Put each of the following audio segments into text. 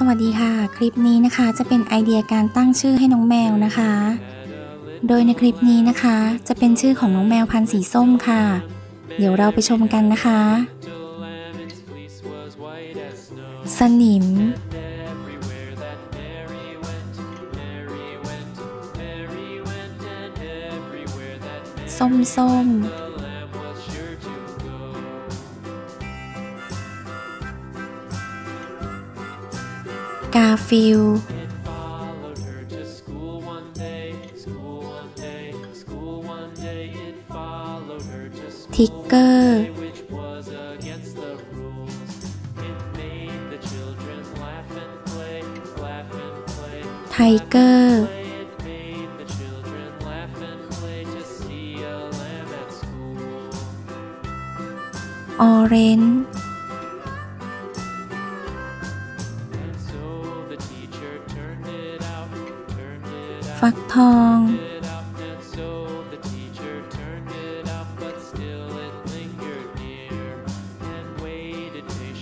สวัสดีค่ะ คลิปนี้นะคะจะเป็นไอเดียการตั้งชื่อให้น้องแมวนะคะ โดยในคลิปนี้นะคะ จะเป็นชื่อของน้องแมวพันธุ์สีส้มค่ะ เดี๋ยวเราไปชมกันนะคะ สนิม ส้มส้ม กาฟิลทิกเกอร์ไทเกอร์ออเรนจ์ ฟักทอง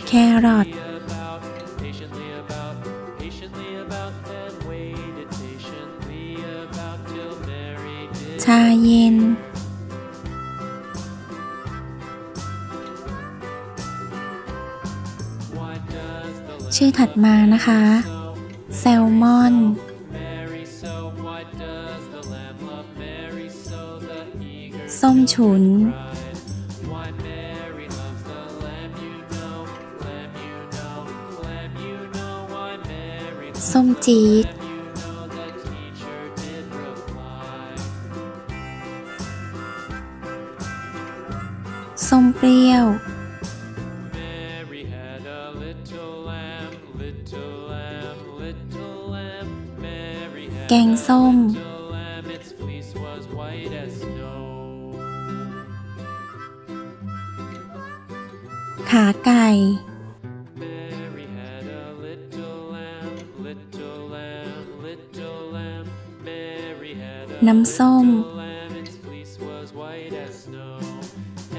แครอทชาเย็น ชื่อถัดมานะคะ แซลมอน ส้มฉุน ส้มจี๊ดส้มเปรี้ยว แกงส้ม ขาไก่ Mary had a little lamb, little lamb, little lamb. Mary had a น้ำส้ม little lamb. Its fleece was white as snow.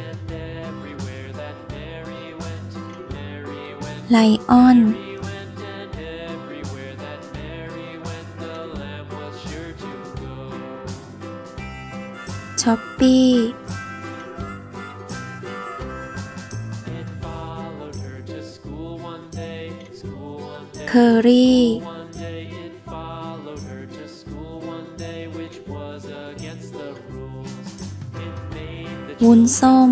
And everywhere that Mary went, Mary went, ไลออน Mary went, and everywhere that Mary went, the lamb was sure to go. ช้อปปี้ อรี่ วุ้นส้ม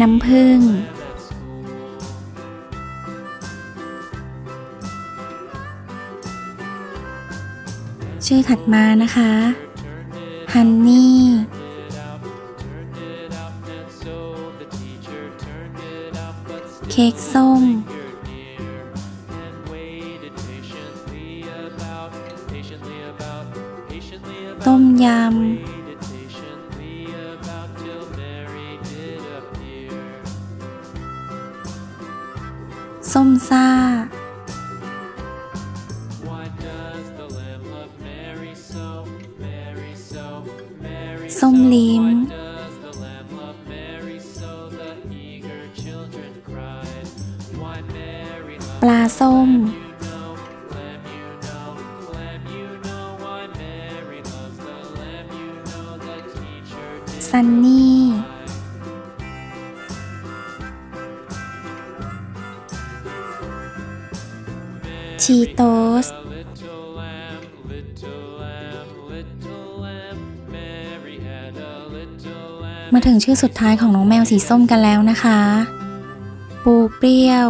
น้ำผึ้งชื่อถัดมานะคะฮันนี่ but still เค้กส้ม lingered ลาส้ม ซันนี่ ชีโตสมาถึงชื่อสุดท้ายของน้องแมวสีส้มกันแล้วนะคะ ปูเปรี้ยว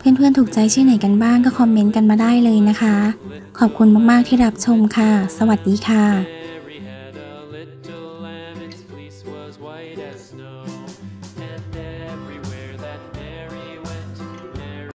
เพื่อนๆถูกใจชื่อไหนกันบ้างก็คอมเมนต์กันมาได้เลยนะคะ ขอบคุณมากๆที่รับชมค่ะ สวัสดีค่ะ